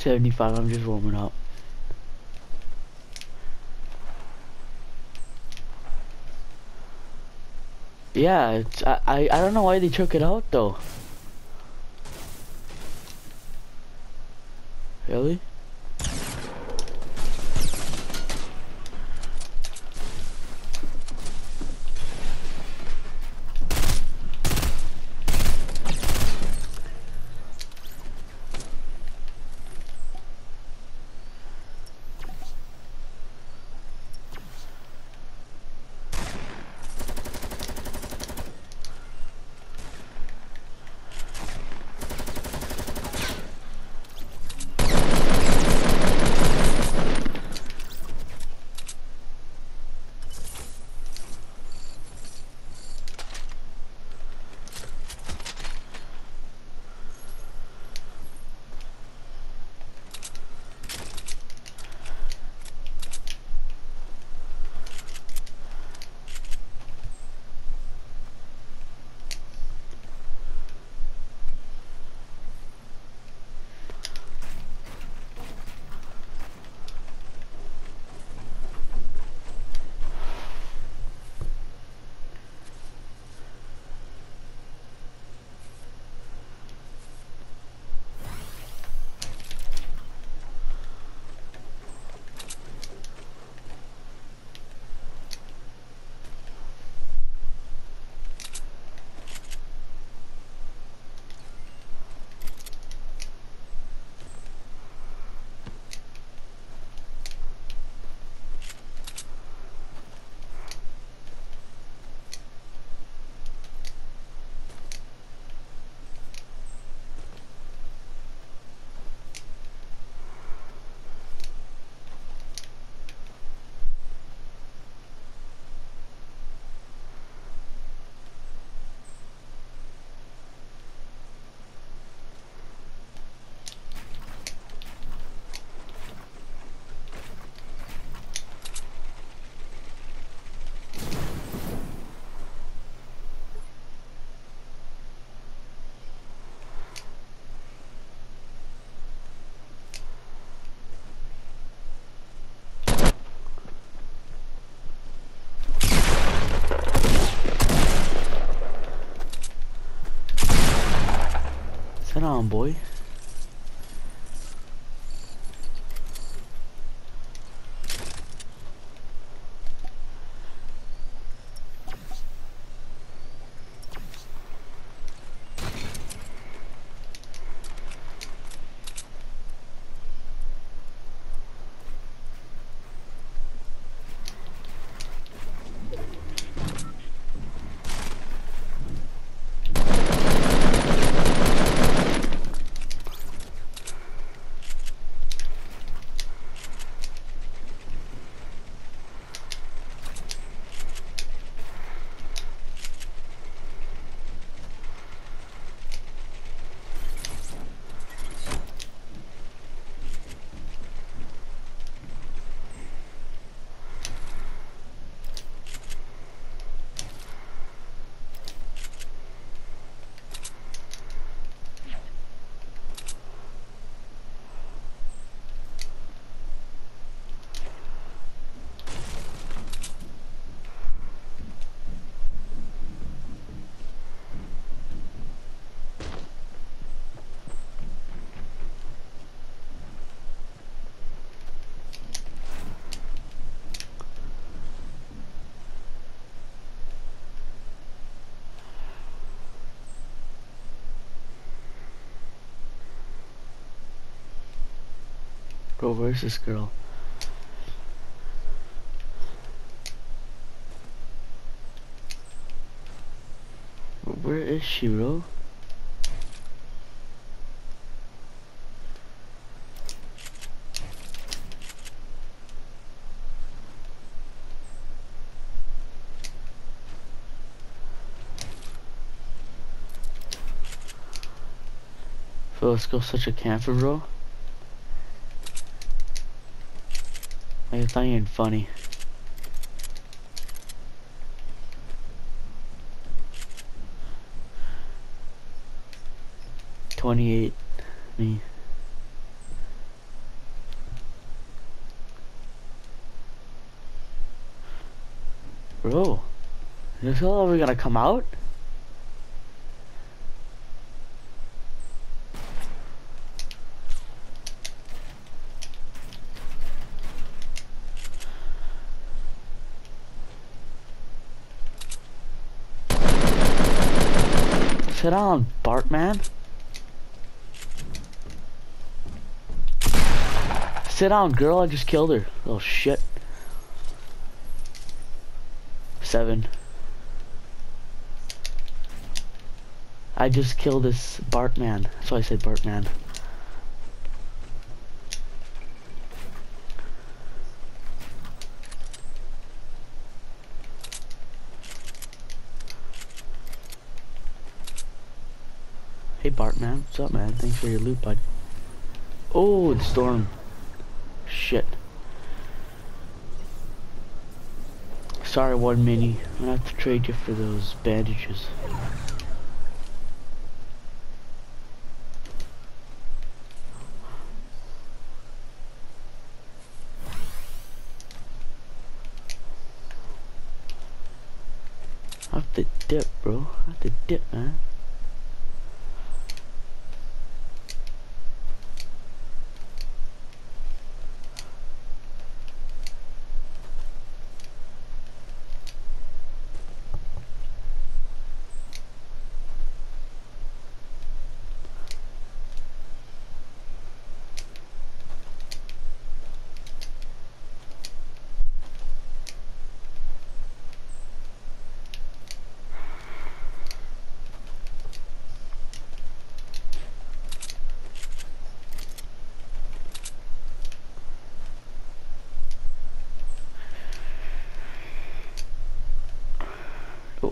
75, I'm just warming up. Yeah, I, I, I don't know why they took it out though. On, boy. Bro, where's this girl? Where is she, bro? Phil, let's go such a camper, bro. it's not even funny. Twenty-eight, me. Bro, is this all ever gonna come out? Sit down, Bartman. Sit down, girl. I just killed her. Oh shit. Seven. I just killed this Bartman. That's why I said Bartman. Hey Bartman, what's up man? Thanks for your loot, bud. Oh, the storm. Shit. Sorry, one mini. I'm gonna have to trade you for those bandages. I have to dip, bro. I have to dip, man.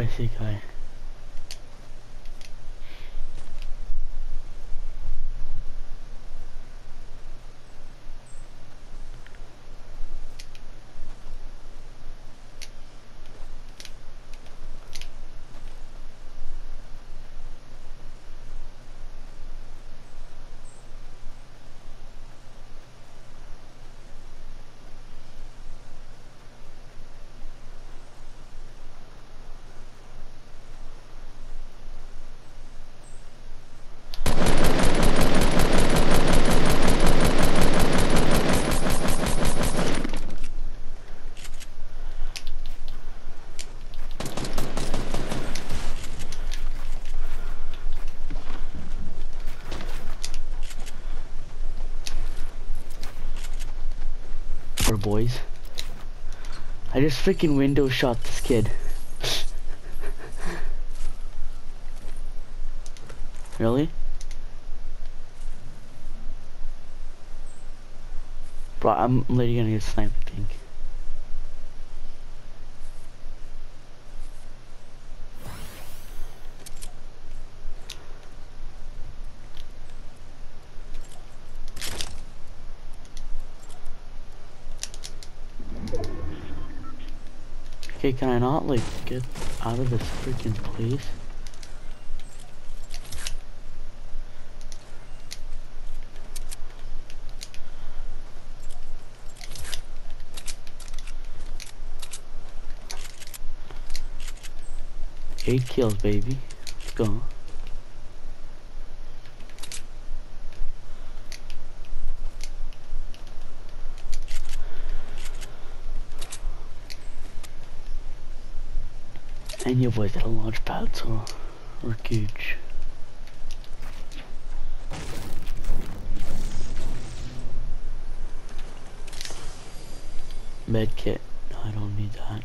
Oh, I see boys. I just freaking window shot this kid. really? Bro, I'm literally gonna get sniped, I think. Okay, can I not like get out of this freaking place? Eight kills, baby. Let's go. And your boys got a launch pad, so we're huge. Med kit. No, I don't need that.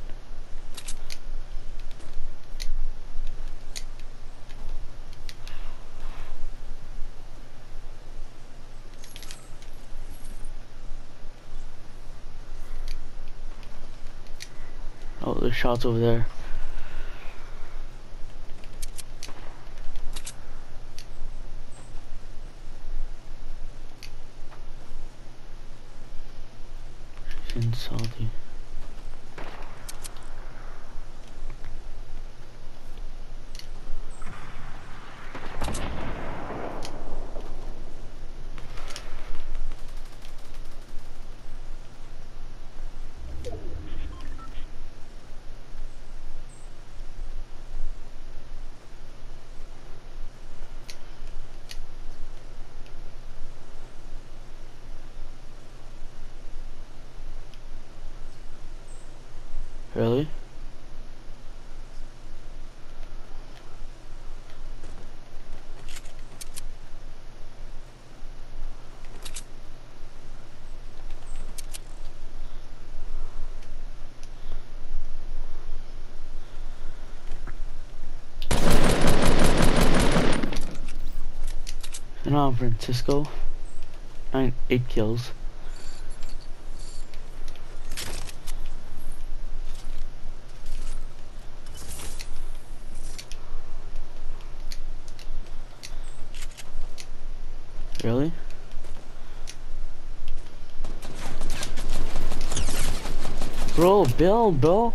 Oh, there's shots over there. Really? San Francisco. Nine, eight kills. Really? Bill, bro.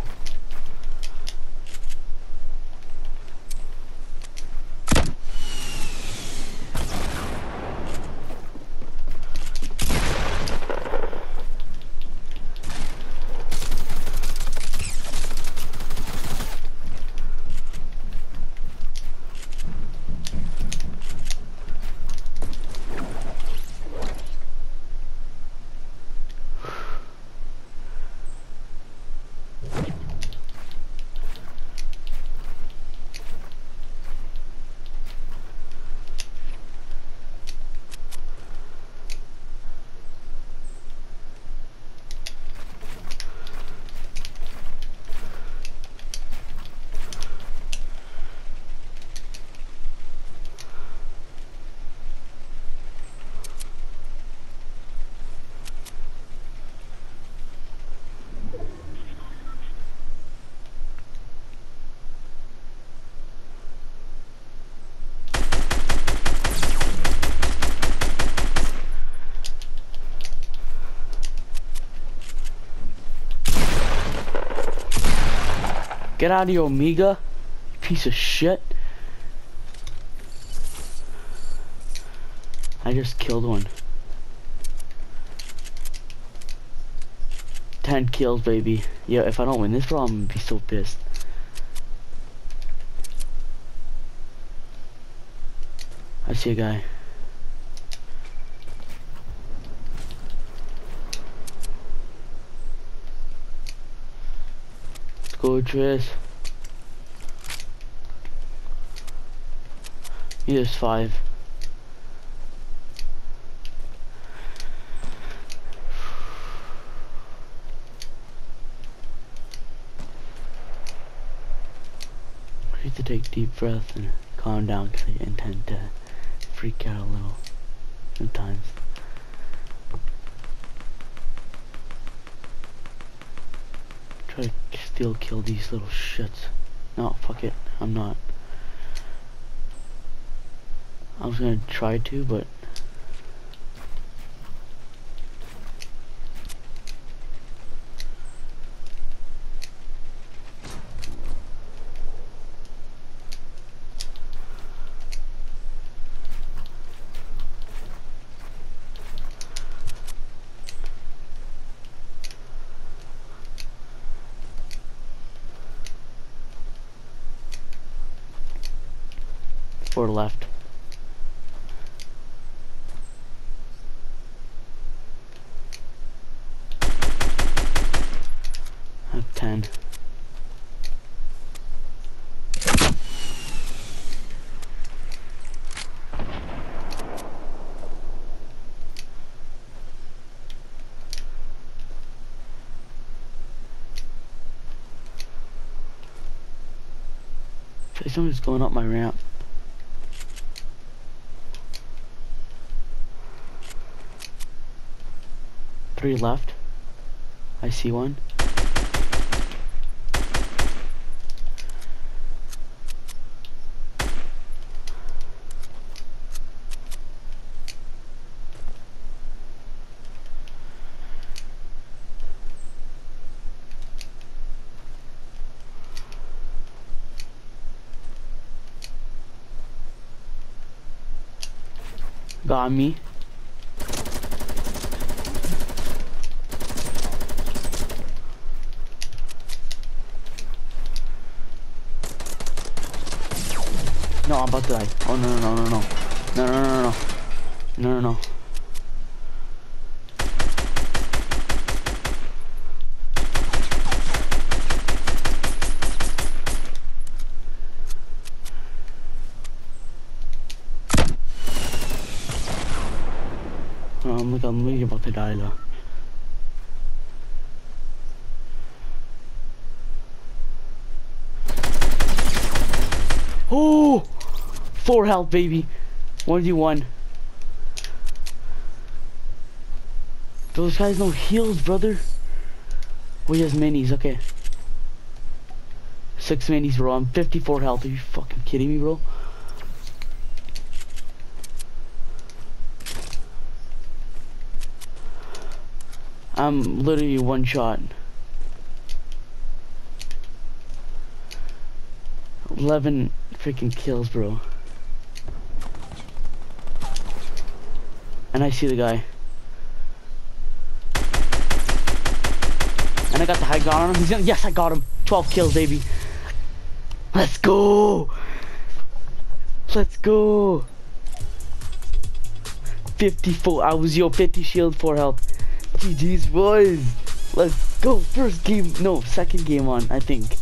Get out of your Omega, piece of shit. I just killed one. 10 kills, baby. Yeah, if I don't win this, bro, I'm gonna be so pissed. I see a guy. He is five. I need to take deep breath and calm down because I intend to freak out a little sometimes. To still kill these little shits. No, fuck it. I'm not. I was gonna try to, but four left. Ten. Say Somebody's going up my ramp. Three left. I see one. Got me. die. Oh no no no no no no no no no no no. Oh my god, I'm really about to die though. 4 health, baby. 1v1. Those guys no heals, brother. We has minis, okay. Six minis, bro. I'm 54 health. Are you fucking kidding me, bro? I'm literally one shot. Eleven freaking kills, bro. And I see the guy. And I got the high ground on him. He's gonna, yes, I got him. 12 kills, baby. Let's go. Let's go. 54. I was yo 50 shield, 4 health. GG's boys. Let's go. First game. No, second game on, I think.